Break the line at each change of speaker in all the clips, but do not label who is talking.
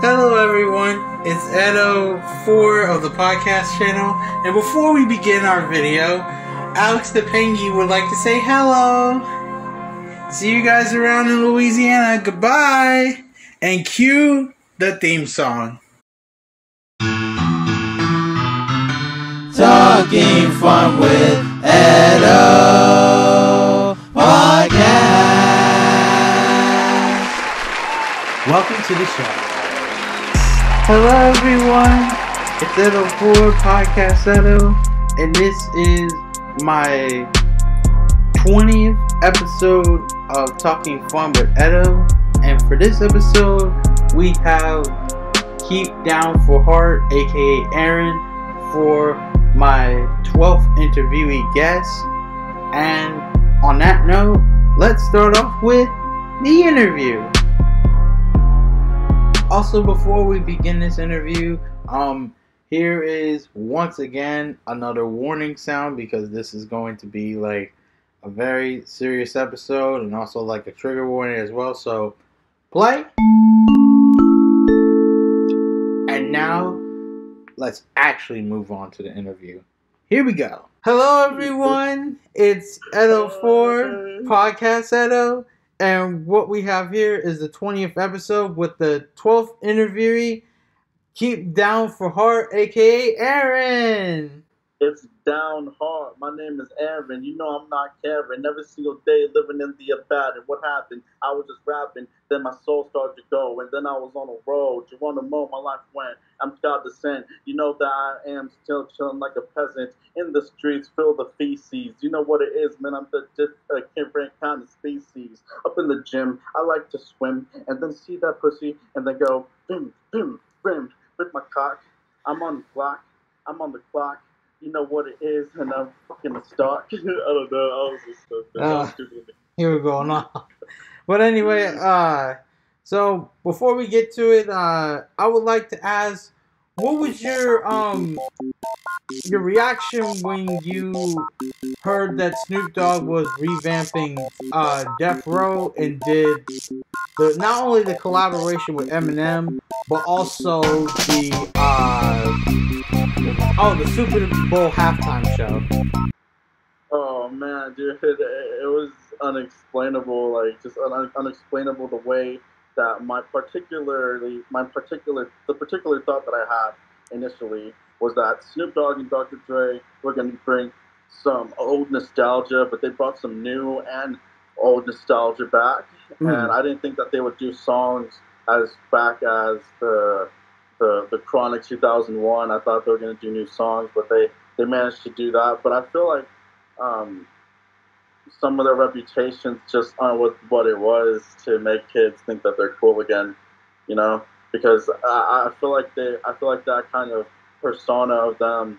Hello, everyone. It's Edo4 of the podcast channel. And before we begin our video, Alex the Penguin would like to say hello. See you guys around in Louisiana. Goodbye. And cue the theme song.
Talking Fun with Edo Podcast.
Welcome to the show. Hello, everyone. It's Edo4 Podcast Edo. And this is my 20th episode of Talking Fun with Edo. And for this episode, we have Keep Down for Heart, aka Aaron, for my 12th interviewee guest. And on that note, let's start off with the interview. Also, before we begin this interview, um, here is once again another warning sound because this is going to be like a very serious episode and also like a trigger warning as well. So, play. And now, let's actually move on to the interview. Here we go. Hello, everyone. It's Edo4 Podcast Edo. And what we have here is the 20th episode with the 12th interviewee. Keep down for heart, aka Aaron.
It's down hard. My name is Aaron. You know I'm not caring. Every single day living in the abandon. What happened? I was just rapping. Then my soul started to go. And then I was on a road. You want to know my life went. I'm God descent. You know that I am still chilling like a peasant in the streets filled with feces. You know what it is, man. I'm the diff- uh, different kind of species. Up in the gym, I like to swim and then see that pussy and then go boom, boom, boom with my cock. I'm on the clock. I'm on the clock. You know what it is, and I'm fucking a stock. I don't know. I was just stupid. I was stupid.
Here we go. No. But anyway, uh, so before we get to it, uh, I would like to ask, what was your um your reaction when you heard that Snoop Dogg was revamping uh Death Row and did the not only the collaboration with Eminem but also the uh oh the Super Bowl halftime show.
Oh man, dude, it, it was unexplainable. Like just un- unexplainable the way that my particularly my particular the particular thought that I had initially was that Snoop Dogg and Dr. Dre were going to bring some old nostalgia, but they brought some new and old nostalgia back.
Hmm.
And I didn't think that they would do songs as back as the the the Chronic 2001. I thought they were going to do new songs, but they they managed to do that. But I feel like um, some of their reputations just aren't what, what it was to make kids think that they're cool again, you know? Because I, I feel like they, I feel like that kind of persona of them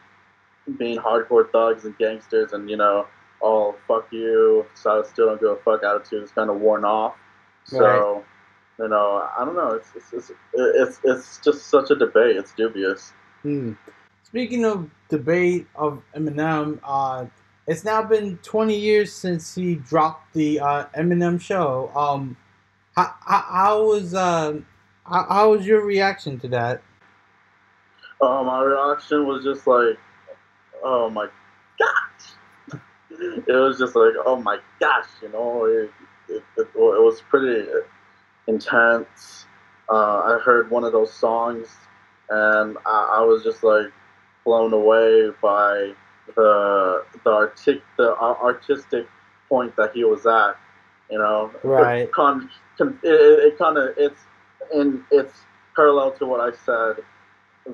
being hardcore thugs and gangsters and you know, all fuck you, so I still don't give a fuck attitude is kind of worn off. So,
Right.
You know, I don't know. It's it's, it's it's it's just such a debate. It's dubious.
Hmm. Speaking of debate of Eminem, uh, it's now been 20 years since he dropped the uh, Eminem show. Um, how, how, how was uh, how, how was your reaction to that?
Uh, my reaction was just like, oh my gosh. It was just like, oh my gosh, you know, it, it, it, it was pretty intense. Uh, I heard one of those songs and I, I was just like blown away by the the, artic, the artistic point that he was at. You know,
Right.
It, con, con, it, it, kind of it's in it's parallel to what I said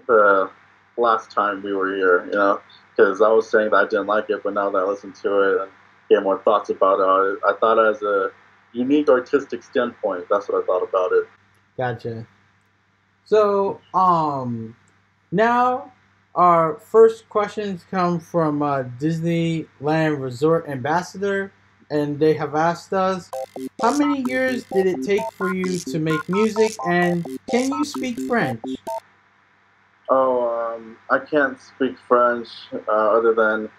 the last time we were here, you know, because I was saying that I didn't like it, but now that I listened to it and get more thoughts about it, I, I thought as a unique artistic standpoint, that's what I thought about it.
Gotcha. So, um, now our first questions come from uh, Disneyland Resort Ambassador, and they have asked us, how many years did it take for you to make music, and can you speak French?
Oh, um, I can't speak French uh, other than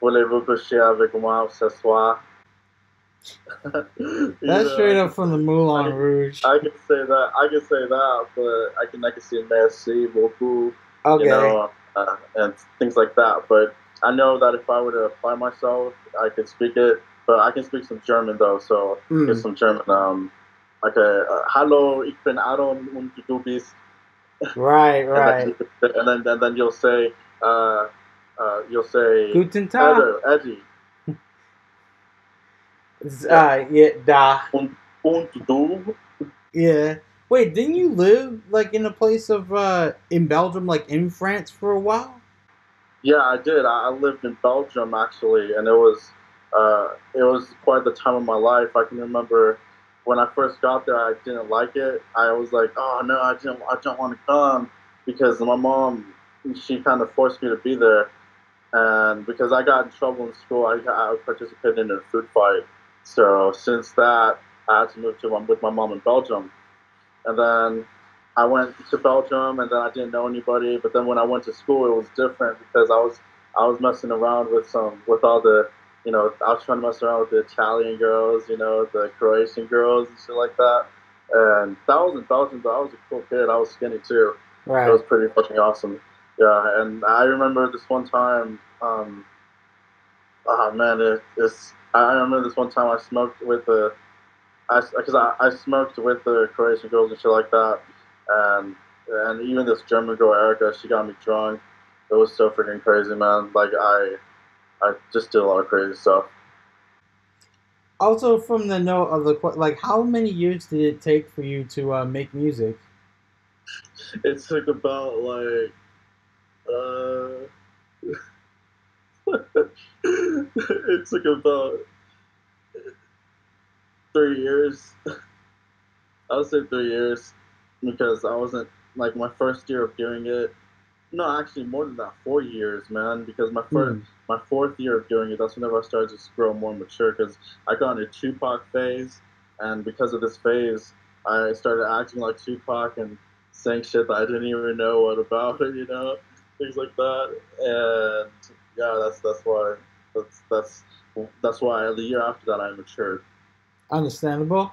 Voulez-vous coucher avec moi ce soir?
That's know, straight up from the Moulin Rouge.
I can say that. I can say that, but I can I can see Merci beaucoup. Okay. You know, uh, and things like that. But I know that if I were to apply myself, I could speak it. But I can speak some German though, so mm. get some German. Um, like a, a Hallo, ich bin Aaron und du bist.
Right, right.
and, then, and then and then you'll say, uh, uh, you'll say
Guten Tag,
Eddie.
Uh, yeah, da.
Und, und du?
Yeah. Wait, didn't you live like in a place of uh in Belgium, like in France for a while?
Yeah, I did. I lived in Belgium actually, and it was uh it was quite the time of my life. I can remember when I first got there, I didn't like it. I was like, oh no, I didn't, I don't want to come because my mom, she kind of forced me to be there, and because I got in trouble in school, I, I participated in a food fight. So since that, I had to move to with my mom in Belgium, and then I went to Belgium, and then I didn't know anybody. But then when I went to school, it was different because I was I was messing around with some with all the you know, I was trying to mess around with the Italian girls, you know, the Croatian girls and shit like that. And that was in Belgium, but I was a cool kid. I was skinny too. Right. It was pretty fucking awesome. Yeah, and I remember this one time, um, oh man, it, it's, I remember this one time I smoked with the, because I, I, I smoked with the Croatian girls and shit like that. And, and even this German girl, Erica, she got me drunk. It was so freaking crazy, man. Like, I, I just did a lot of crazy stuff.
Also, from the note of the like, how many years did it take for you to uh, make music?
It took about like, uh, it took about three years. I would say three years because I wasn't like my first year of doing it no, actually more than that, four years, man. Because my first, mm. my fourth year of doing it, that's whenever I started to grow more mature. Because I got into Tupac phase, and because of this phase, I started acting like Tupac and saying shit that I didn't even know what about it, you know, things like that. And yeah, that's that's why that's that's that's why the year after that I matured.
Understandable.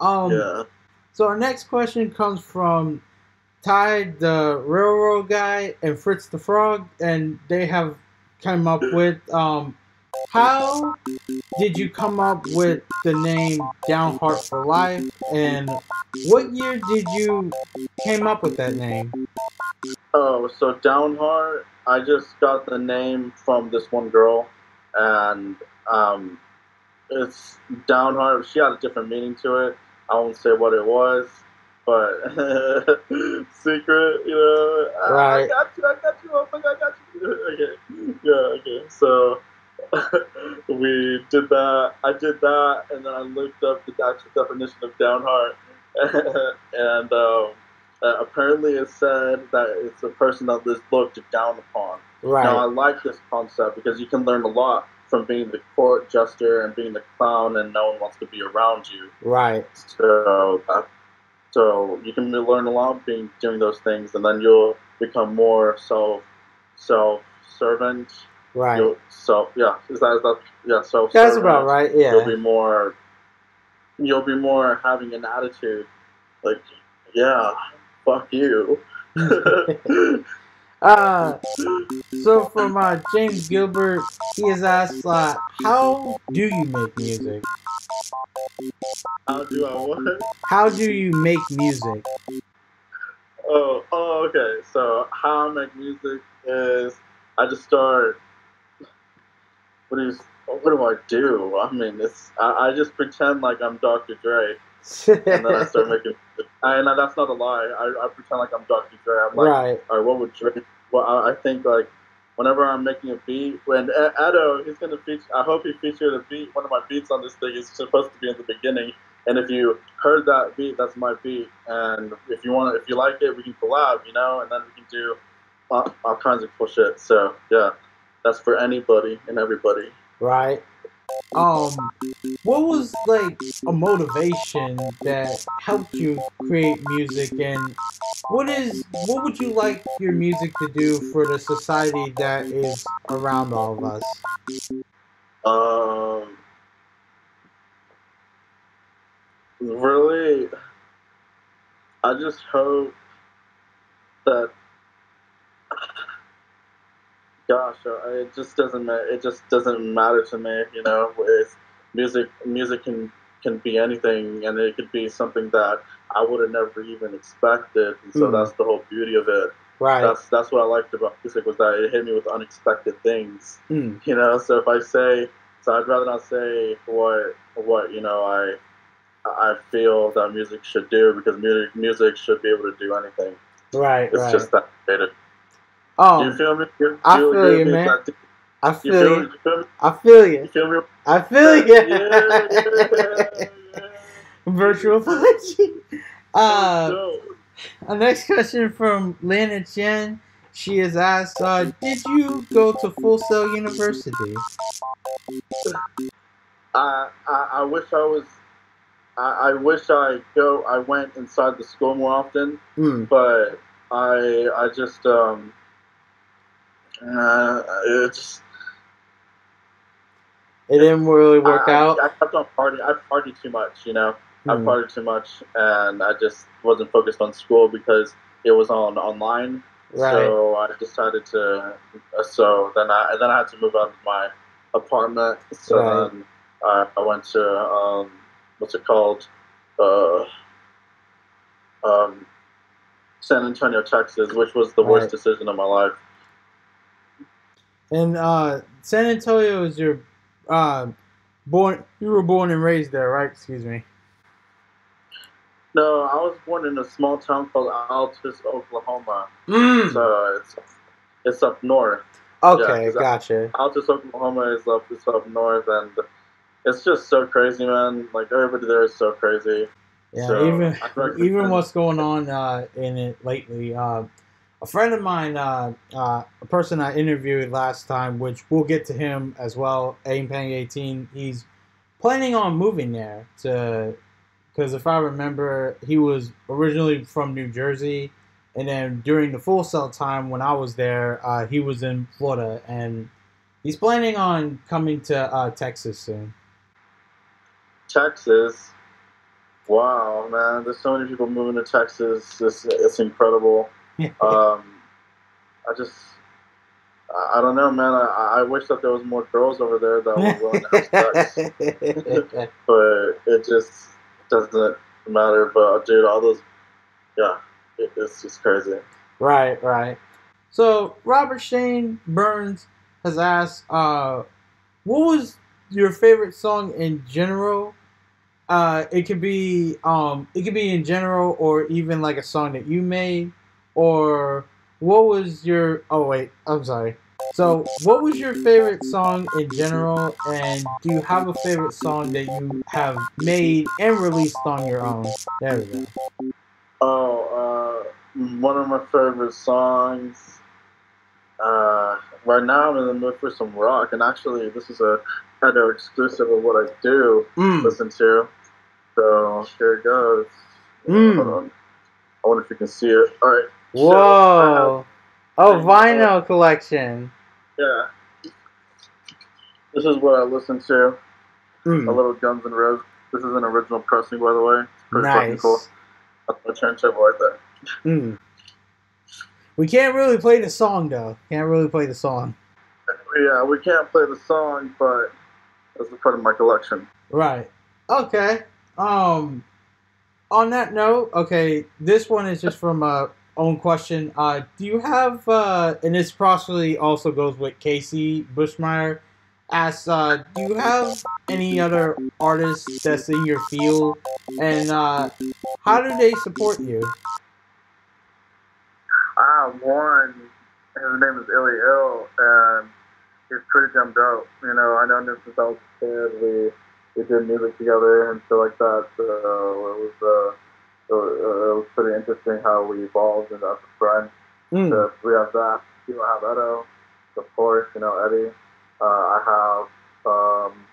Um,
yeah.
So our next question comes from Ty the railroad guy and Fritz the frog, and they have come up with um, how did you come up with the name Downheart for Life, and what year did you came up with that name?
Oh, so Downheart, I just got the name from this one girl, and um, it's Downheart. She had a different meaning to it. I won't say what it was but secret, you know. Right. I, got you. I got you. Oh my God, I got you. okay. Yeah. Okay. So we did that. I did that, and then I looked up the actual definition of downheart, and um, uh, apparently it said that it's a person that is looked down upon. Right. Now I like this concept because you can learn a lot from being the court jester and being the clown, and no one wants to be around you.
Right.
So uh, so you can learn a lot being doing those things, and then you'll become more self self servant.
Right.
You'll, so yeah, is that is that yeah? So
that's about right. Yeah.
You'll be more. You'll be more having an attitude, like yeah, fuck you.
uh, so from uh, James Gilbert, he has asked, uh, "How do you make music?"
How do I what?
How do you make music?
Oh, oh, okay. So how I make music is I just start. What do you? what do I do? I mean, it's I, I just pretend like I'm Dr. Dre, and then I start making. And that's not a lie. I, I pretend like I'm Dr. Dre. I'm like, right. all right, what would Dre? Well, I, I think like whenever I'm making a beat, when Edo, he's gonna feature. I hope he featured a beat. One of my beats on this thing is supposed to be in the beginning. And if you heard that beat, that's my beat. And if you want, if you like it, we can collab, you know, and then we can do all, all kinds of cool shit. So yeah, that's for anybody and everybody.
Right um what was like a motivation that helped you create music and what is what would you like your music to do for the society that is around all of us
um really, I just hope that. Gosh, uh, it just doesn't ma- it just doesn't matter to me. You know, it's music. Music can can be anything, and it could be something that I would have never even expected. And so
Mm.
that's the whole beauty of it.
Right.
That's that's what I liked about music was that it hit me with unexpected things.
Mm.
You know, so if I say, so I'd rather not say what what you know I I feel that music should do because music music should be able to do anything.
Right.
It's
right.
just that creative.
Oh,
you feel me? You,
I
you-
feel
you-
man. I
You
feel
feel,
you.
feel?
I feel
You
you.
feel me?
I feel you.
Yeah, yeah, yeah.
Virtual apology. Uh,
Dope.
Our next question from Lana Chen. She has asked, uh, "Did you go to Full Sail University?"
I, I I wish I was. I, I wish I go. I went inside the school more often,
Mm.
but I I just um. Uh, it
It didn't really work
I,
out.
I, I kept on partying. I partied too much, you know. I
Mm.
partied too much, and I just wasn't focused on school because it was on online.
Right.
So I decided to. uh, So then I then I had to move out of my apartment. So
Right.
then I, I went to um, what's it called, uh, um, San Antonio, Texas, which was the worst decision of my life.
And uh, San Antonio is your uh, born. You were born and raised there, right? Excuse me.
No, I was born in a small town called Altus, Oklahoma.
Mm.
So it's it's up north.
Okay,
yeah,
gotcha.
Altus, Oklahoma is up is up north, and it's just so crazy, man. Like everybody there is so crazy.
Yeah,
So,
even even what's going on uh, in it lately. Uh, a friend of mine, uh, uh, a person I interviewed last time, which we'll get to him as well. Aim Pang 18. He's planning on moving there to, because if I remember, he was originally from New Jersey, and then during the Full Sail time when I was there, uh, he was in Florida, and he's planning on coming to uh, Texas soon.
Texas. Wow, man! There's so many people moving to Texas. It's, it's incredible. Um, I just, I don't know, man. I, I wish that there was more girls over there that were willing to have sex, but it just doesn't matter. But dude, all those, yeah, it, it's just crazy.
Right, right. So Robert Shane Burns has asked, uh, what was your favorite song in general? Uh, it could be um, it could be in general, or even like a song that you made, or what was your? Oh wait, I'm sorry. So, what was your favorite song in general, and do you have a favorite song that you have made and released on your own? There we go.
Oh, uh, one of my favorite songs. Uh, right now, I'm in the mood for some rock, and actually, this is a kind of exclusive of what I do
Mm.
listen to. So here it goes.
Mm.
Hold on. I wonder if you can see it. All right. So,
Whoa! Oh,
and, uh,
vinyl collection.
Yeah. This is what I listen to. A
Mm,
little Guns N' Roses. This is an original pressing, by the way. Pretty
nice.
cool. That's my turntable right there.
Mm. We can't really play the song though. Can't really play the song.
Yeah, we can't play the song, but that's a part of my collection.
Right. Okay. Um. On that note, okay, this one is just from a own question. Uh, do you have uh, and this possibly also goes with Casey Bushmeyer. Asks, uh, do you have any other artists that's in your field, and uh, how do they support you?
I have one. His name is Illy Ill, and he's pretty damn dope. You know, I know him since I was a kid. We we did music together and stuff like that. So it was uh, was, uh, it was pretty interesting how we evolved and as a friend.
Mm.
So we have that. You know, I have Edo, of course. You know Eddie. Uh, I have um,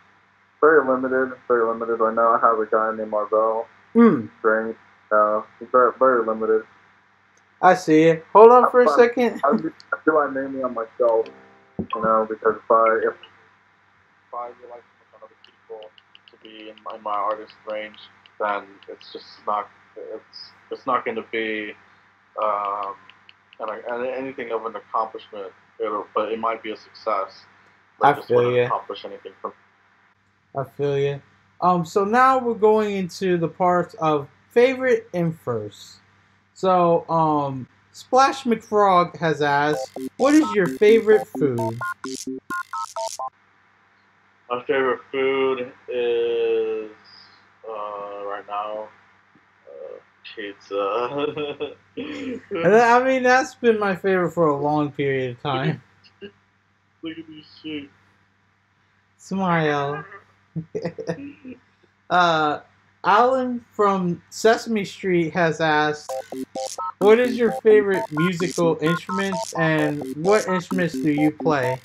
very limited, very limited right now. I have a guy named Marvell
Mm.
Strange. Uh, very very limited.
I see it. Hold on for a second.
I do, I do I mainly on myself, you know, because if I if, if I like look on other people to be in my, in my artist range, then it's just not it's it's not going to be um, and anything of an accomplishment. It'll, but it might be a success.
I feel you.
Accomplish anything from.
I feel you. Um, so now we're going into the part of favorite and first. So, um, Splash McFrog has asked, "What is your favorite food?"
My favorite food is uh, right now pizza.
I mean, that's been my favorite for a long period of time.
Look at this shit.
Smile. uh, Alan from Sesame Street has asked, "What is your favorite musical instrument, and what instruments do you play?"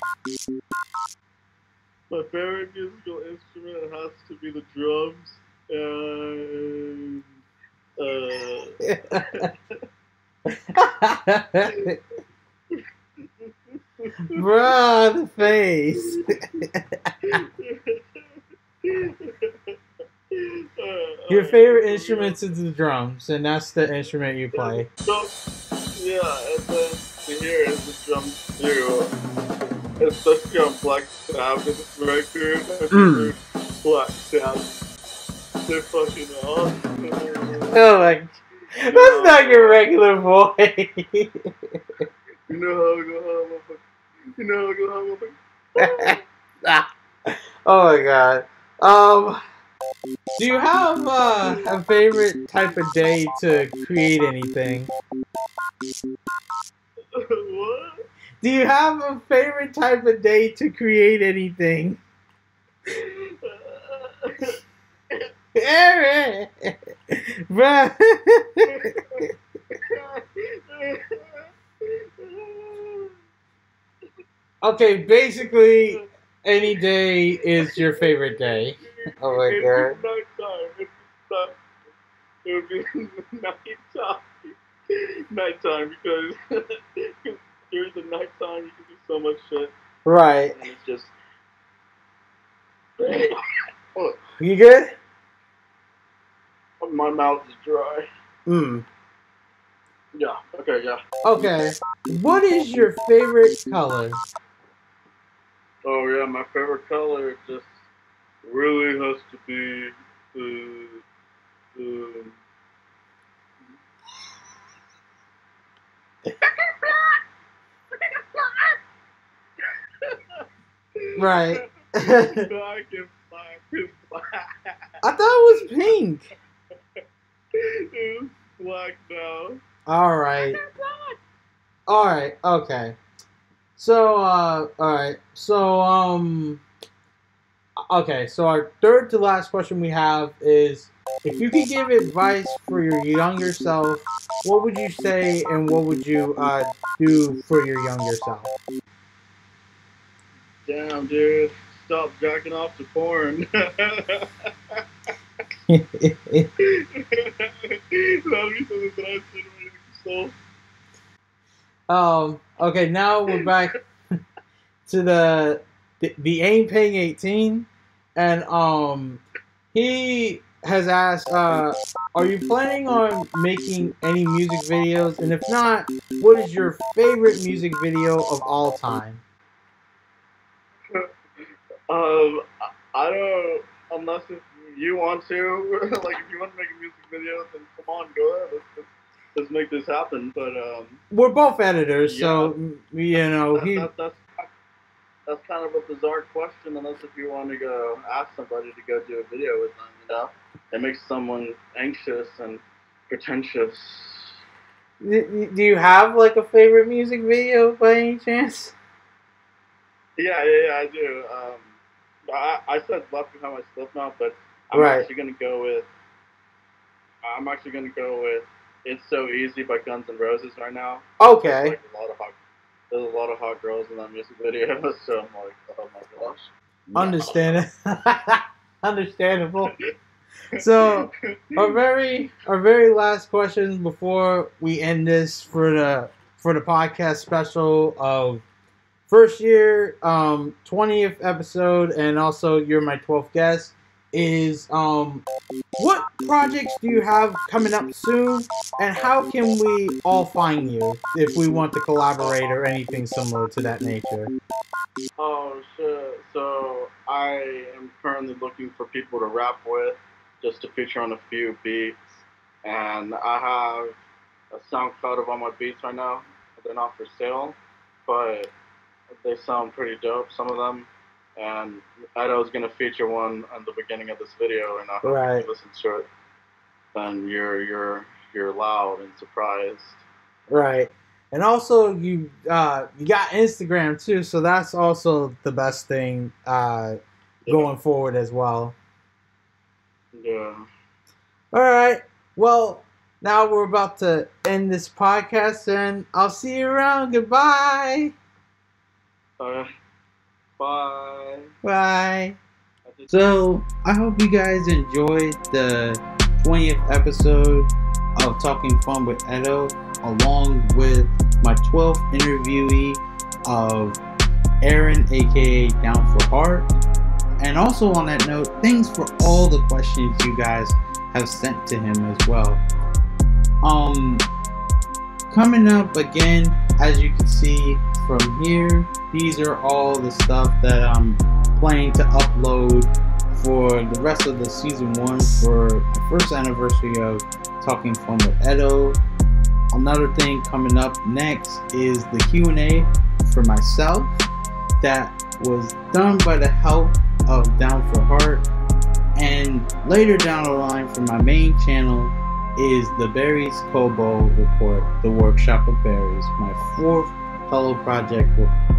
My favorite musical instrument has to be the drums and. Uh...
Bruh, the face. Your favorite instrument is the drums, and that's the instrument you play.
So, yeah, and then to hear is the drums too. Especially on Black Sabbath record. Mm. Black Sabbath. They're fucking awesome.
Oh my. That's not your regular voice.
you know how I go home. You know how I go home.
oh my god. Um. Do you have uh, a favorite type of day to create anything?
what?
Do you have a favorite type of day to create anything? Aaron! Bruh. okay, basically, any day is your favorite day. Oh my
it's god. It would be nighttime. nighttime because during the nighttime you can do so much shit.
Right.
And it's just.
you good?
My mouth is dry.
Hmm.
Yeah. Okay. Yeah.
Okay. What is your favorite color?
Oh yeah, my favorite color just really has to be the the.
right.
black and black and black.
I thought it was pink.
black.
All right. All right. Okay. So, uh, all right. So, um, okay. So our third to last question we have is, if you could give advice for your younger self, what would you say, and what would you uh, do for your younger self?
Damn, dude. Stop jacking off to porn.
um. Okay. Now we're back to the the, the ain't paying eighteen, and um, he has asked, uh, are you planning on making any music videos? And if not, what is your favorite music video of all time?
Um, I don't, unless if you want to, like if you want to make a music video, then come on, go ahead. Let's, let's, let's make this happen. But um,
we're both editors, yeah, so you know
that,
he.
That, that's that's kind of a bizarre question, unless if you want to go ask somebody to go do a video with them. You know, it makes someone anxious and pretentious.
Do you have like a favorite music video by any chance?
Yeah, yeah, yeah, I do. Um, I, I said left behind my Slipknot, but I'm
right.
actually gonna go with. I'm actually gonna go with "It's So Easy" by Guns N' Roses right now.
Okay.
Like a lot of hot, there's a lot of hot girls in that music video, so I'm like, oh my gosh.
Understand Understandable. So our very our very last question before we end this for the for the podcast special of first year um 20th episode and also you're my 12th guest is um, what projects do you have coming up soon, and how can we all find you if we want to collaborate or anything similar to that nature?
Oh shit! So I am currently looking for people to rap with, just to feature on a few beats, and I have a SoundCloud of all my beats right now. They're not for sale, but they sound pretty dope. Some of them, and I was gonna feature one at the beginning of this video, and I hope
Right.
you listen to it. Then you're you're you're loud and surprised.
Right. And also you uh you got Instagram too, so that's also the best thing uh going forward as well.
Yeah.
All right. Well, now we're about to end this podcast and I'll see you around. Goodbye.
Uh, bye.
Bye. So, I hope you guys enjoyed the 20th episode of Talking Fun with Edo, along with my 12th interviewee of Aaron, aka Down for Heart. And also, on that note, thanks for all the questions you guys have sent to him as well. Um, coming up again, as you can see from here, these are all the stuff that I'm planning to upload for the rest of the season one for the first anniversary of Talking Fun with Edo. Another thing coming up next is the Q&A for myself that was done by the help of Down for Heart. And later down the line for my main channel is the Berries Kobo Report, the Workshop of Berries, my fourth fellow project.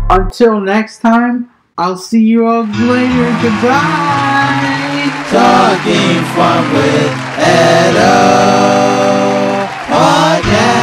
Until next time, I'll see you all later. Goodbye.
Talking fun with Edo Podcast.